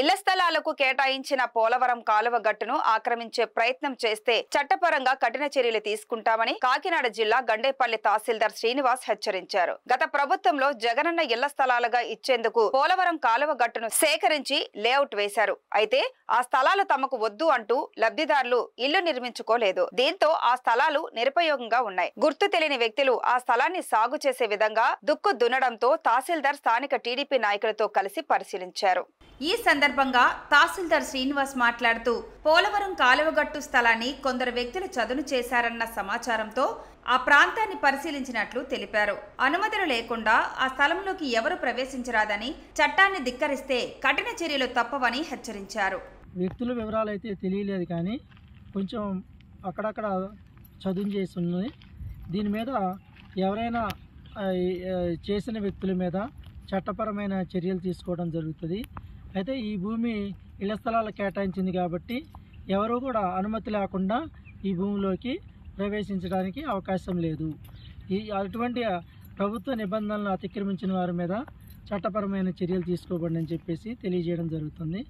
ఇళ్ళ స్థలాలకు కేటాయించిన పోలవరం కాలువ గట్టును ఆక్రమించే ప్రయత్నం చేస్తే చట్టపరంగా కఠిన చర్యలు తీసుకుంటామని కాకినాడ జిల్లా గండేపల్లి తహసీల్దార్ శ్రీనివాస్ హెచ్చరించారు. గత ప్రభుత్వంలో జగనన్న ఇళ్ళ స్థలాలుగా ఇచ్చేందుకు పోలవరం కాలువ గట్టును సేకరించి లేఅవుట్ వేశారు. అయితే ఆ స్థలాలు తమకు వద్దు అంటూ లబ్ధిదారులు ఇల్లు నిర్మించుకోలేదు. దీంతో ఆ స్థలాలు నిరుపయోగంగా ఉన్నాయి. గుర్తు తెలియని వ్యక్తులు ఆ స్థలాన్ని సాగు చేసే విధంగా దుక్కు దున్నడంతో తహసీల్దార్ స్థానిక టీడీపీ నాయకులతో కలిసి పరిశీలించారు. ఈ సందర్భంగా సందర్భంగా తహసీల్దార్ శ్రీనివాస్ మాట్లాడుతూ పోలవరం కాలువగట్టు స్థలాన్ని కొందరు వ్యక్తులు చదును చేశారన్న సమాచారంతో ఆ ప్రాంతాన్ని పరిశీలించినట్లు తెలిపారు. అనుమతులు లేకుండా ఆ స్థలంలోకి ఎవరు ప్రవేశించరాదని చట్టాన్ని ధిక్కరిస్తే కఠిన చర్యలు తప్పవని హెచ్చరించారు. వ్యక్తుల వివరాలు అయితే తెలియలేదు కానీ కొంచెం అక్కడక్కడ చదువు చేసి ఉన్నది దీని మీద ఎవరైనా చేసిన వ్యక్తుల మీద చట్టపరమైన చర్యలు తీసుకోవడం జరుగుతుంది. అయితే ఈ భూమి ఇళ్ళ స్థలాలు కేటాయించింది కాబట్టి ఎవరు కూడా అనుమతి లేకుండా ఈ భూమిలోకి ప్రవేశించడానికి అవకాశం లేదు. ఈ అటువంటి ప్రభుత్వ నిబంధనలు అతిక్రమించిన వారి మీద చట్టపరమైన చర్యలు తీసుకోబడి అని చెప్పేసి తెలియజేయడం జరుగుతుంది.